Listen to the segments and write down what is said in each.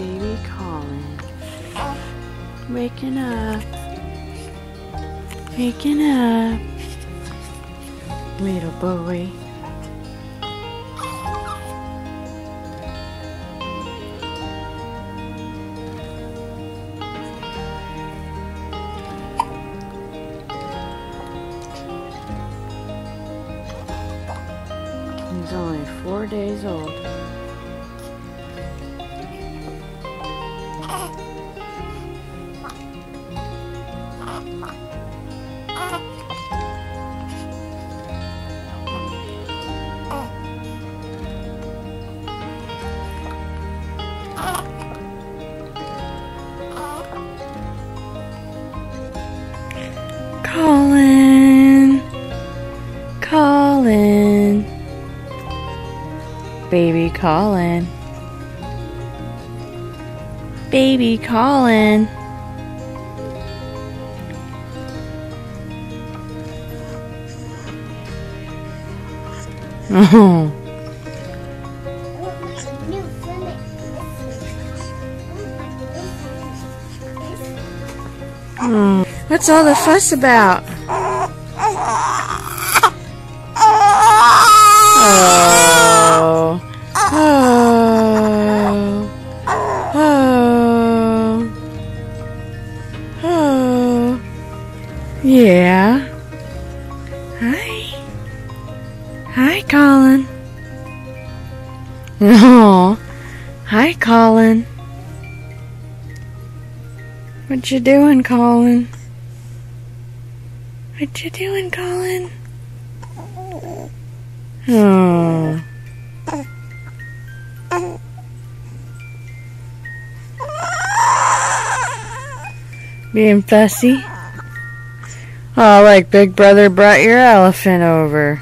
Baby Colin. Waking up. Waking up. Little boy. He's only four days old. Baby Colin. Baby Colin. Oh. What's all the fuss about? Oh. Yeah. Hi. Hi, Colin. Oh. Hi, Colin. What you doing, Colin? What you doing, Colin? Oh. Being fussy? Oh, like Big Brother brought your elephant over.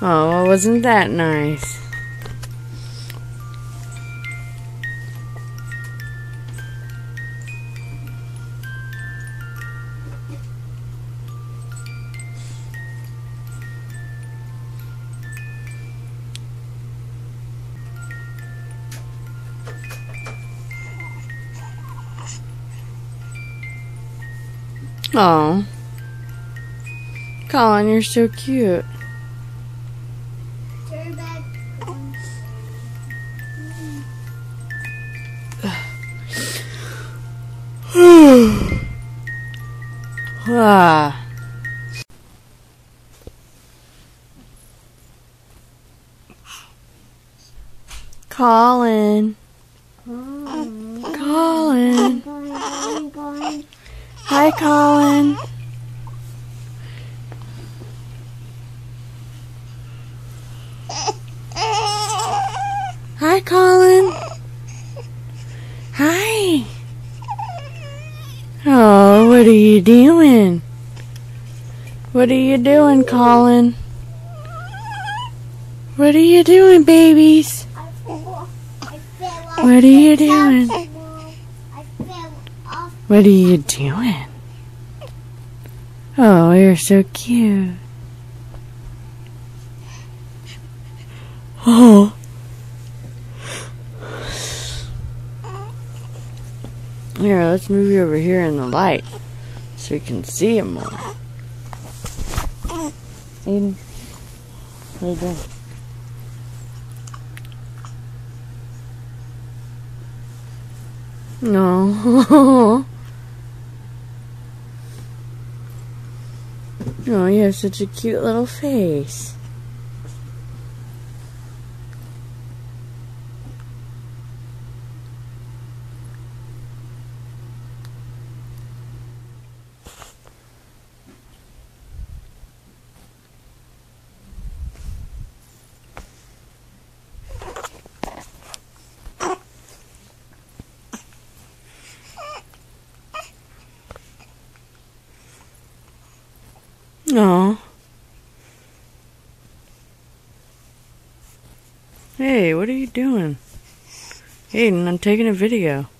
Oh, well, wasn't that nice? Oh. Colin, you're so cute. Turn back. ah. Colin. Colin. Hi, Colin. Hi, Colin. Hi. Oh, what are you doing? What are you doing, Colin? What are you doing, babies? What are you doing? What are you doing? Oh, you're so cute. Oh. Here, let's move you over here in the light so we can see him more. What are you doing? No. Oh, you have such a cute little face. No. Hey, what are you doing? Aiden, I'm taking a video.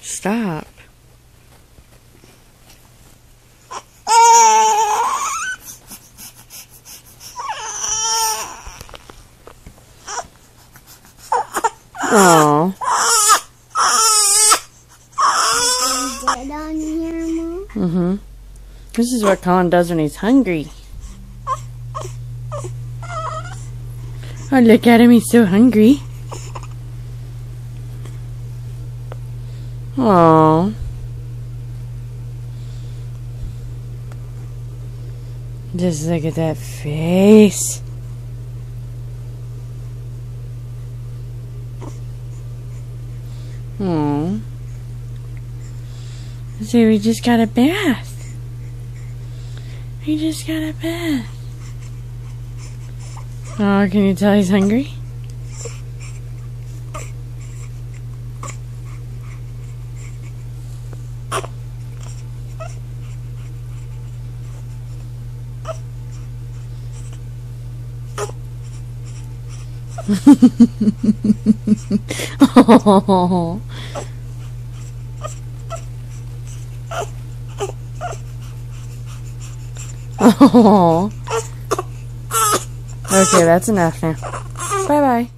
Stop. Aww. Get on here, Mom. Mm-hmm. This is what Colin does when he's hungry. Oh, look at him. He's so hungry. Aww. Just look at that face. Aww. See, we just got a bath. We just got a bath. Oh, can you tell he's hungry? oh. Okay, that's enough now. Bye bye.